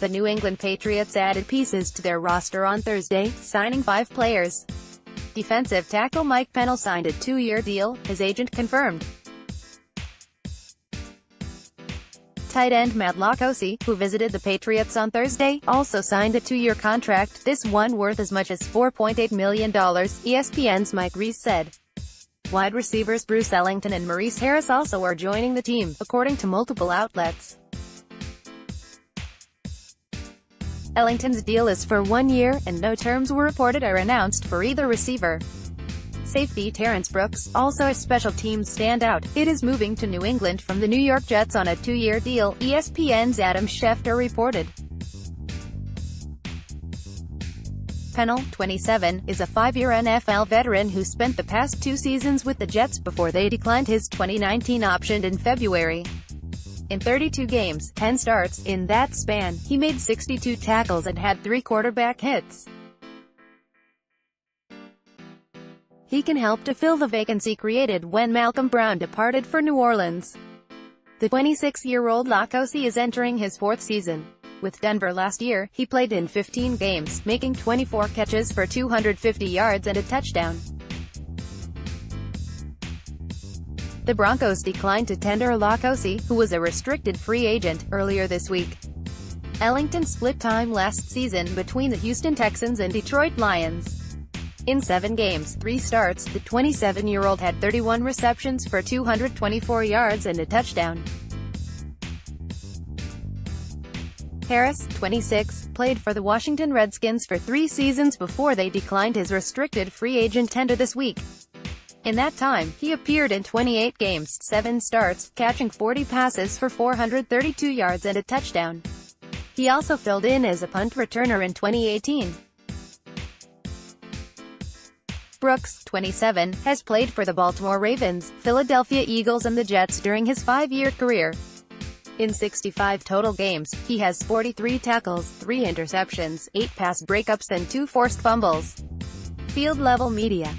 The New England Patriots added pieces to their roster on Thursday, signing five players. Defensive tackle Mike Pennel signed a two-year deal, his agent confirmed. Tight end Matt LaCosse, who visited the Patriots on Thursday, also signed a two-year contract, this one worth as much as $4.8 million, ESPN's Mike Reiss said. Wide receivers Bruce Ellington and Maurice Harris also are joining the team, according to multiple outlets. Ellington's deal is for one year, and no terms were reported or announced for either receiver. Safety Terrence Brooks, also a special teams standout, it is moving to New England from the New York Jets on a two-year deal, ESPN's Adam Schefter reported. Pennel, 27, is a five-year NFL veteran who spent the past two seasons with the Jets before they declined his 2019 option in February. In 32 games, 10 starts, in that span, he made 62 tackles and had three quarterback hits. He can help to fill the vacancy created when Malcolm Brown departed for New Orleans. The 26-year-old LaCosse is entering his fourth season. With Denver last year, he played in 15 games, making 24 catches for 250 yards and a touchdown. The Broncos declined to tender LaCosse, who was a restricted free agent, earlier this week. Ellington split time last season between the Houston Texans and Detroit Lions. In seven games, three starts, the 27-year-old had 31 receptions for 224 yards and a touchdown. Harris, 26, played for the Washington Redskins for three seasons before they declined his restricted free agent tender this week. In that time, he appeared in 28 games, 7 starts, catching 40 passes for 432 yards and a touchdown. He also filled in as a punt returner in 2018. Brooks, 27, has played for the Baltimore Ravens, Philadelphia Eagles and the Jets during his five-year career. In 65 total games, he has 43 tackles, 3 interceptions, 8 pass breakups and 2 forced fumbles. Field Level Media